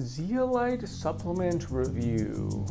Zeolite supplement review.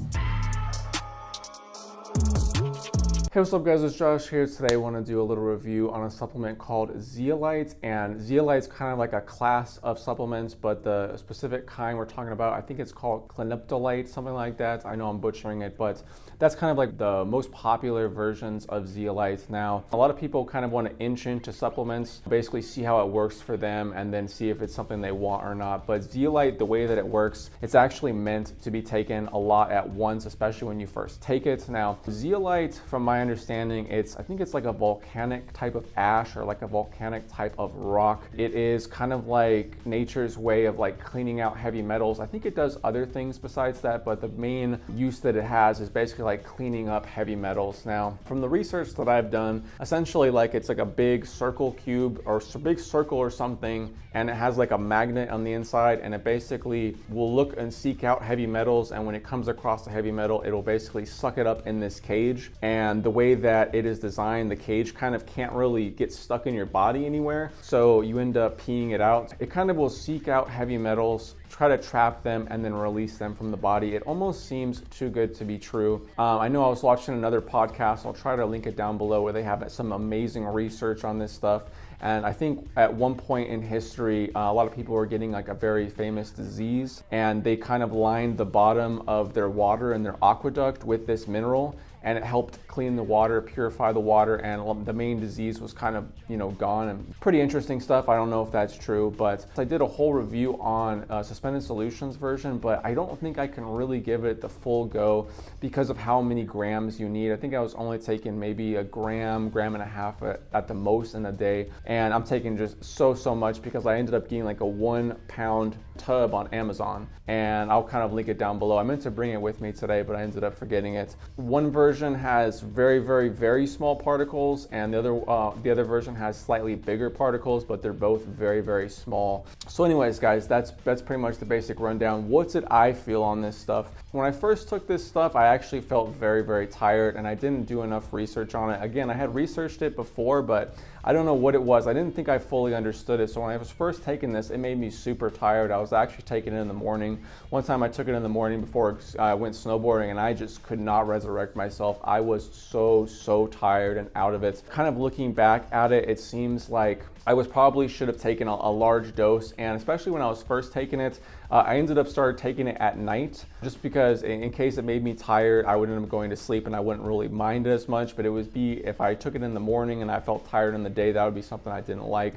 Hey, what's up guys, it's Josh here. Today I want to do a little review on a supplement called Zeolite. And Zeolite's kind of like a class of supplements, but the specific kind we're talking about, I think it's called Cliniptolite, something like that. I know I'm butchering it, but that's kind of like the most popular versions of Zeolite. Now, a lot of people kind of want to inch into supplements, basically see how it works for them, and then see if it's something they want or not. But Zeolite, the way that it works, it's actually meant to be taken a lot at once, especially when you first take it. Now, Zeolite, from my understanding, it's I think it's like a volcanic type of ash or like a volcanic type of rock. It is kind of like nature's way of like cleaning out heavy metals. I think it does other things besides that, but the main use that it has is basically like cleaning up heavy metals. Now, from the research that I've done, essentially like it's like a big circle cube or big circle or something, and it has like a magnet on the inside, and it basically will look and seek out heavy metals, and when it comes across a heavy metal, it'll basically suck it up in this cage. And the way that it is designed, the cage kind of can't really get stuck in your body anywhere. So you end up peeing it out. It kind of will seek out heavy metals, try to trap them, and then release them from the body. It almost seems too good to be true. Um, I know I was watching another podcast. I'll try to link it down below where they have some amazing research on this stuff. And I think at one point in history, uh, a lot of people were getting like a very famous disease, and they kind of lined the bottom of their water and their aqueduct with this mineral and it helped clean the water, purify the water, and the main disease was kind of, you know, gone. And pretty interesting stuff. I don't know if that's true, but I did a whole review on uh, suspended solutions version, but I don't think I can really give it the full go because of how many grams you need. I think I was only taking maybe a gram, gram and a half at, at the most in a day, and I'm taking just so so much because I ended up getting like a one pound tub on Amazon, and I'll kind of link it down below. I meant to bring it with me today, but I ended up forgetting it. One version version has very, very, very small particles, and the other uh, the other version has slightly bigger particles, but they're both very, very small. So, anyways, guys, that's that's pretty much the basic rundown. What did I feel on this stuff? When I first took this stuff, I actually felt very, very tired, and I didn't do enough research on it. Again, I had researched it before, but I don't know what it was. I didn't think I fully understood it. So when I was first taking this, it made me super tired. I was actually taking it in the morning. One time I took it in the morning before I went snowboarding, and I just could not resurrect myself myself. I was so, so tired and out of it. Kind of looking back at it, it seems like I was probably should have taken a, a large dose. And especially when I was first taking it, uh, I ended up started taking it at night just because in, in, case it made me tired, I would end up going to sleep and I wouldn't really mind it as much. But it would be if I took it in the morning and I felt tired in the day, that would be something I didn't like.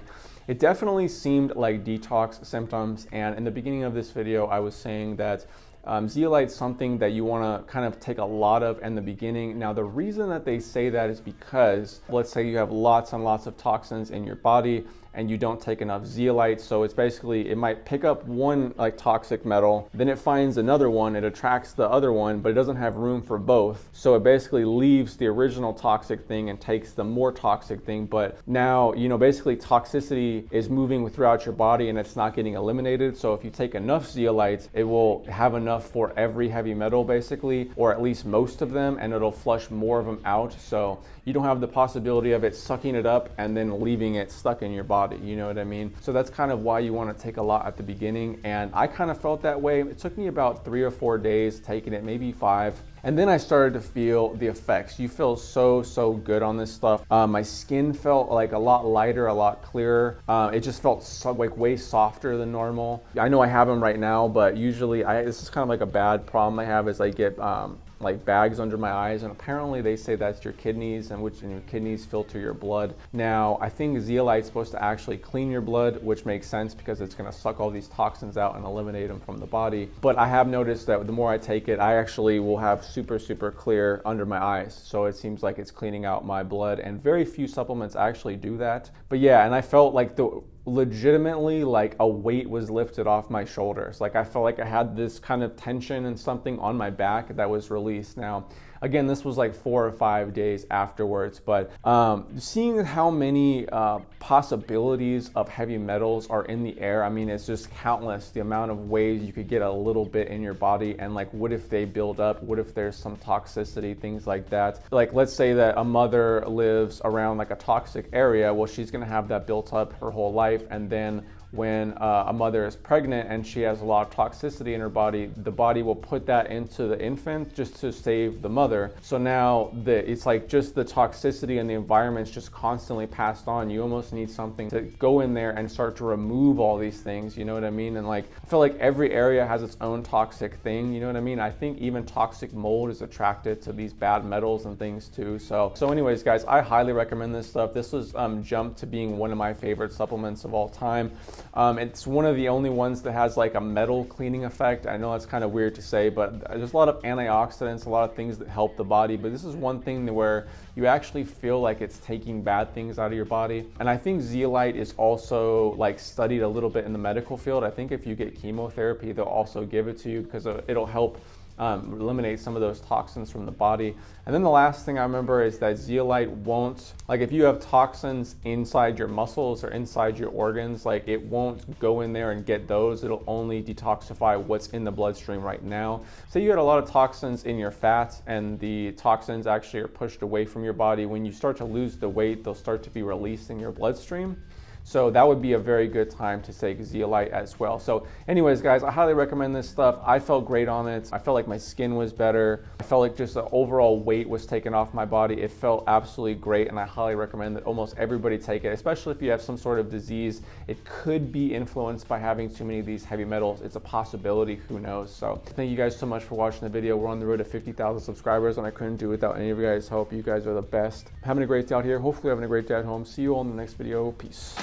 It definitely seemed like detox symptoms. And in the beginning of this video, I was saying that um, zeolite's something that you want to kind of take a lot of in the beginning. Now, the reason that they say that is because, let's say you have lots and lots of toxins in your body and you don't take enough zeolite. So it's basically, it might pick up one like toxic metal, then it finds another one, it attracts the other one, but it doesn't have room for both. So it basically leaves the original toxic thing and takes the more toxic thing. But now, you know, basically toxicity is moving throughout your body and it's not getting eliminated. So if you take enough zeolites, it will have enough for every heavy metal basically, or at least most of them, and it'll flush more of them out. So you don't have the possibility of it sucking it up and then leaving it stuck in your body. You know what I mean? So that's kind of why you want to take a lot at the beginning. And I kind of felt that way. It took me about three or four days taking it, maybe five. And then I started to feel the effects. You feel so, so good on this stuff. Uh, my skin felt like a lot lighter, a lot clearer. Uh, it just felt so, like way softer than normal. I know I have them right now, but usually I, this is kind of like a bad problem I have is I get um, like bags under my eyes and apparently they say that's your kidneys and which and your kidneys filter your blood. Now I think zeolite's supposed to actually clean your blood which makes sense because it's going to suck all these toxins out and eliminate them from the body. But I have noticed that the more I take it I actually will have super super clear under my eyes so it seems like it's cleaning out my blood and very few supplements actually do that. But yeah and I felt like the legitimately like a weight was lifted off my shoulders. Like I felt like I had this kind of tension and something on my back that was released. Now, Again, this was like four or five days afterwards, but um, seeing how many uh, possibilities of heavy metals are in the air, I mean, it's just countless the amount of ways you could get a little bit in your body. And like, what if they build up? What if there's some toxicity, things like that? Like, let's say that a mother lives around like a toxic area. Well, she's gonna have that built up her whole life. And then when uh, a mother is pregnant and she has a lot of toxicity in her body, the body will put that into the infant just to save the mother. So now the, it's like just the toxicity and the environment's just constantly passed on. You almost need something to go in there and start to remove all these things. You know what I mean? And like, I feel like every area has its own toxic thing. You know what I mean? I think even toxic mold is attracted to these bad metals and things too. So, so anyways, guys, I highly recommend this stuff. This was um, jumped to being one of my favorite supplements of all time. Um, it's one of the only ones that has like a metal cleaning effect. I know that's kind of weird to say, but there's a lot of antioxidants, a lot of things that help the body. But this is one thing where you actually feel like it's taking bad things out of your body. And I think zeolite is also like studied a little bit in the medical field. I think if you get chemotherapy, they'll also give it to you because it'll help um, eliminate some of those toxins from the body. And then the last thing I remember is that zeolite won't, like if you have toxins inside your muscles or inside your organs, like it won't go in there and get those. It'll only detoxify what's in the bloodstream right now. So you had a lot of toxins in your fat and the toxins actually are pushed away from your body. When you start to lose the weight, they'll start to be released in your bloodstream. So that would be a very good time to take zeolite as well. So anyways, guys, I highly recommend this stuff. I felt great on it. I felt like my skin was better. I felt like just the overall weight was taken off my body. It felt absolutely great. And I highly recommend that almost everybody take it, especially if you have some sort of disease. It could be influenced by having too many of these heavy metals. It's a possibility, who knows? So thank you guys so much for watching the video. We're on the road to 50,000 subscribers and I couldn't do it without any of you guys' help. You guys are the best. Having a great day out here. Hopefully having a great day at home. See you all in the next video. Peace.